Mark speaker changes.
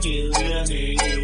Speaker 1: do, do, do.